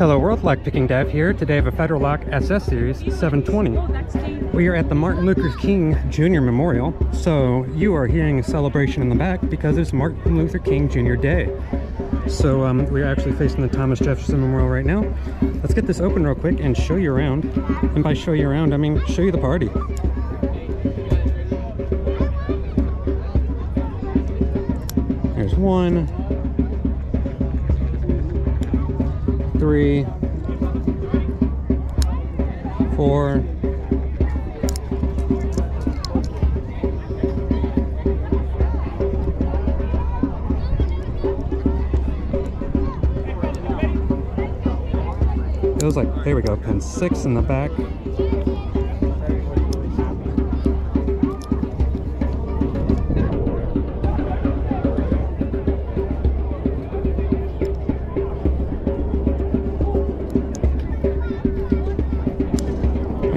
Hello world, Lockpicking Dev here. Today I have a Federal Lock SS Series 720. We are at the Martin Luther King Jr. Memorial. So you are hearing a celebration in the back because it's Martin Luther King Jr. Day. So um, we're actually facing the Thomas Jefferson Memorial right now. Let's get this open real quick and show you around. And by show you around, I mean show you the party. There's one, three, four, It was like, there we go, pin six in the back.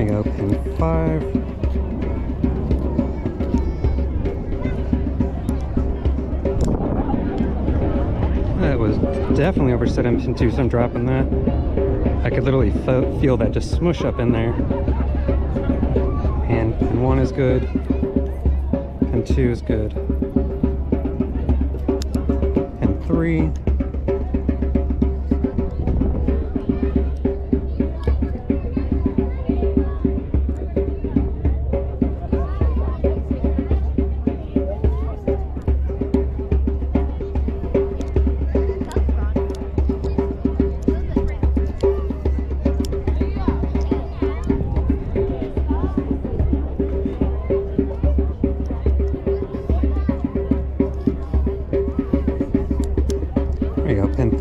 You go, pin five. That was definitely overset in pin two, so I'm dropping that. I could literally feel that just smush up in there. And pin one is good. and two is good. And three.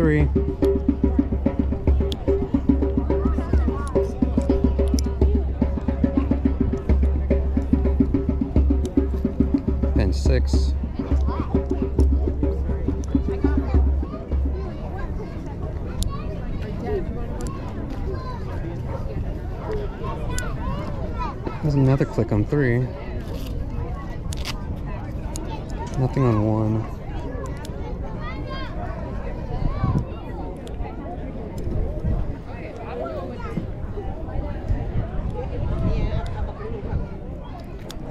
Three. Six. There's another click on three. Nothing on one.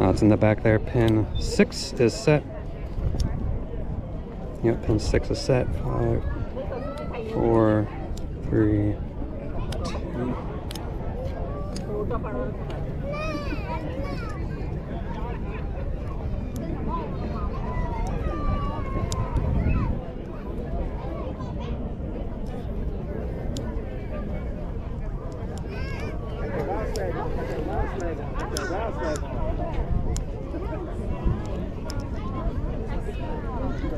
Uh, it's in the back there. Pin six is set. Yep, pin six is set. Five, four, three, two.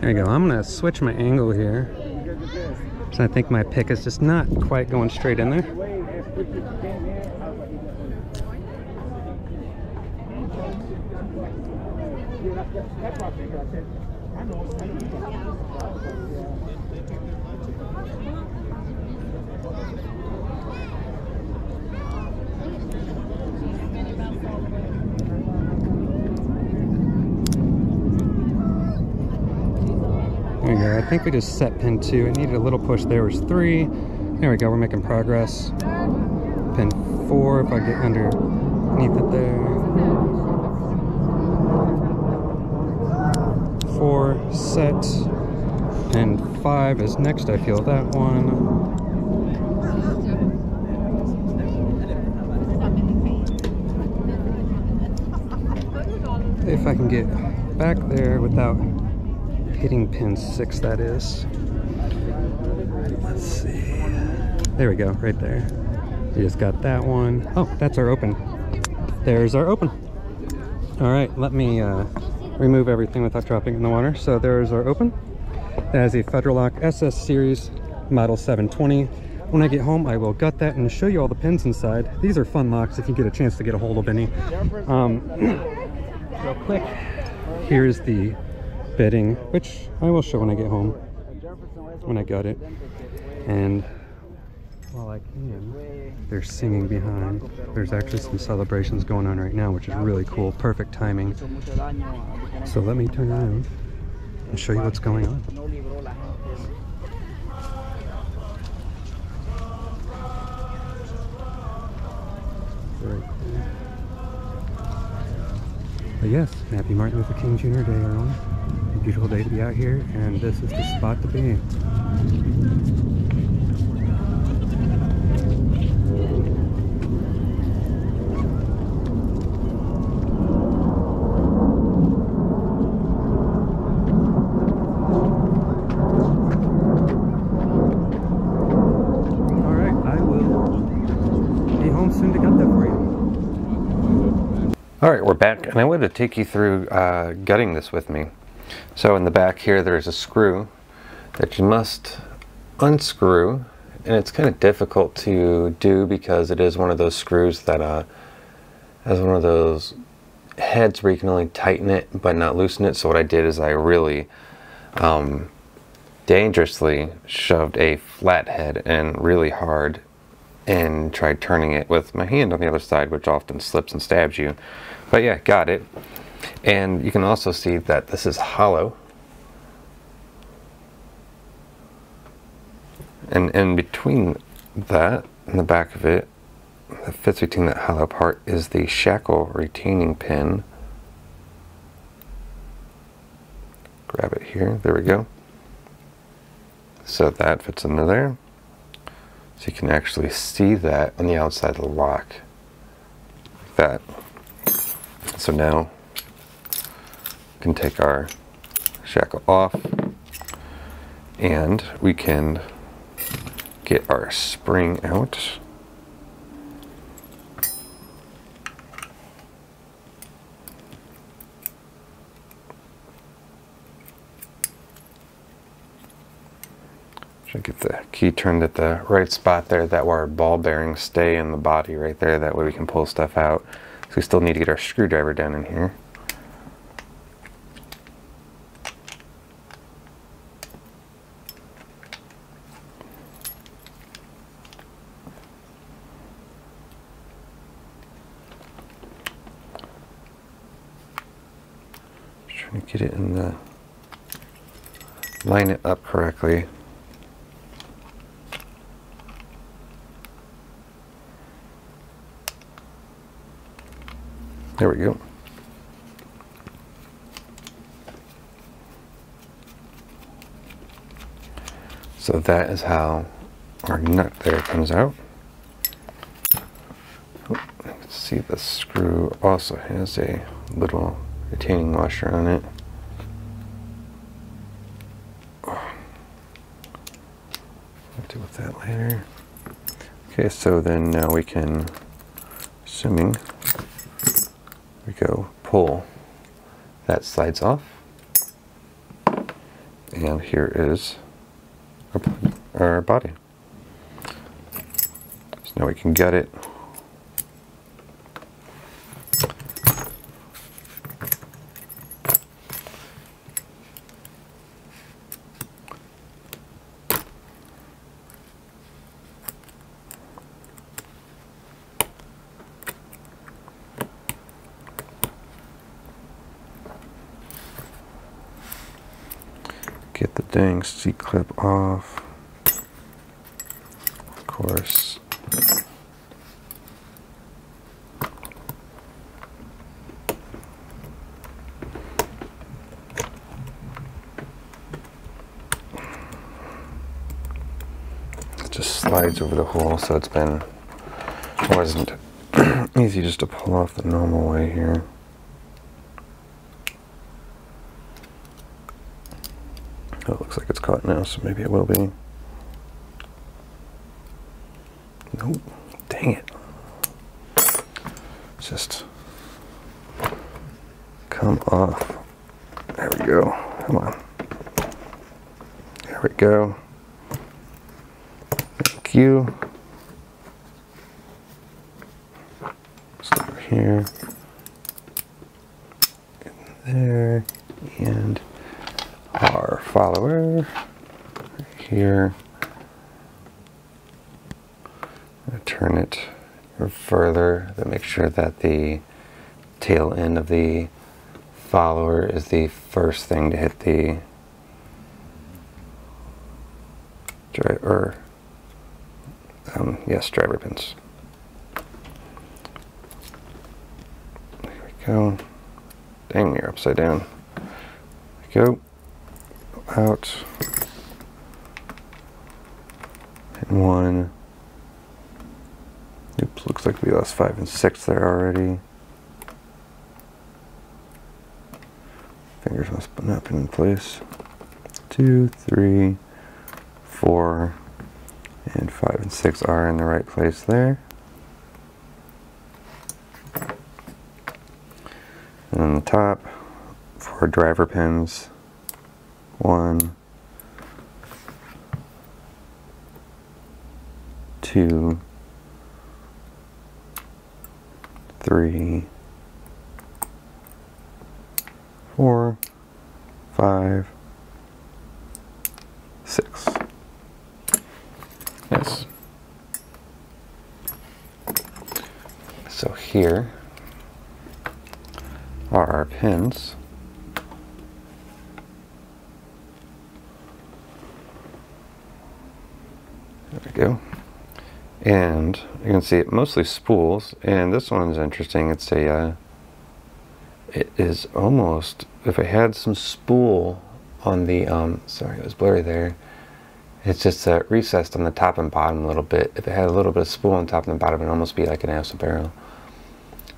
There you go. I'm gonna switch my angle here. So I think my pick is just not quite going straight in there. There we go. I think we just set pin two. It needed a little push. There was three. There we go. We're making progress. Pin four, if I get underneath it there. Four, set. Pin five is next. I feel that one. If I can get back there without hitting pin six, that is. Let's see. There we go, right there. We just got that one. Oh, that's our open. There's our open. All right, let me uh, remove everything without dropping in the water. So there's our open. That is a Federal Lock SS Series Model 720. When I get home, I will gut that and show you all the pins inside. These are fun locks if you get a chance to get a hold of any. Um, real quick, here's the bedding, which I will show when I get home, when I got it. And while I can, they're singing behind. There's actually some celebrations going on right now, which is really cool. Perfect timing. So let me turn around and show you what's going on. Right but yes, happy Martin Luther King Jr. Day, everyone. Beautiful day to be out here, and this is the spot to be. In. Alright, I will be home soon to gut that for you. Alright, we're back and I wanted to take you through uh, gutting this with me. So in the back here there's a screw that you must unscrew and it's kind of difficult to do because it is one of those screws that uh, has one of those heads where you can only tighten it but not loosen it. So what I did is I really um, dangerously shoved a flat head in really hard and tried turning it with my hand on the other side which often slips and stabs you. But yeah, got it. And you can also see that this is hollow. And in between that, in the back of it, that fits between that hollow part is the shackle retaining pin. Grab it here, there we go. So that fits into there. So you can actually see that on the outside of the lock. Like that. So now can take our shackle off and we can get our spring out. Should get the key turned at the right spot there that where our ball bearings stay in the body right there. That way we can pull stuff out. So we still need to get our screwdriver down in here. Just trying to get it in the line it up correctly. There we go. So that is how our nut there comes out. Oh, see the screw also has a little retaining washer on it. I'll deal with that later. Okay, so then now we can, assuming we go pull that slides off and here is our, our body so now we can gut it get the dang C clip off. Of course. It just slides over the hole, so it's been wasn't easy just to pull off the normal way here. Oh, it looks like it's caught now, so maybe it will be. Nope. Dang it. Just come off. There we go. Come on. There we go. Thank you. Start here. there. And follower here. turn it further to make sure that the tail end of the follower is the first thing to hit the driver. Um, yes, driver pins. There we go. dang you're upside down. Go out and one. Oops, looks like we lost five and six there already. Fingers must button up in place. Two, three, four, and five and six are in the right place there. And on the top, four driver pins. One, two, three, four, five, six. Yes. So here are our pins. Go. And you can see it mostly spools, and this one's interesting. It's a, uh, it is almost, if it had some spool on the, um, sorry, it was blurry there. It's just uh, recessed on the top and bottom a little bit. If it had a little bit of spool on top and bottom, it'd almost be like an acid barrel.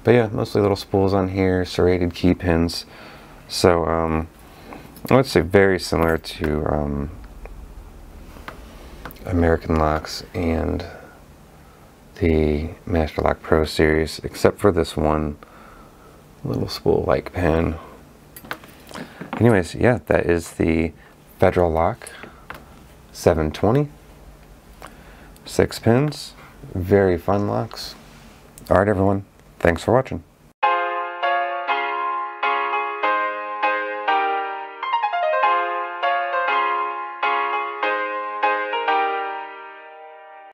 But yeah, mostly little spools on here, serrated key pins. So, um, I would say very similar to um, American locks and the Master Lock Pro series, except for this one little spool-like pen. Anyways, yeah, that is the Federal Lock 720. Six pins, very fun locks. All right, everyone, thanks for watching.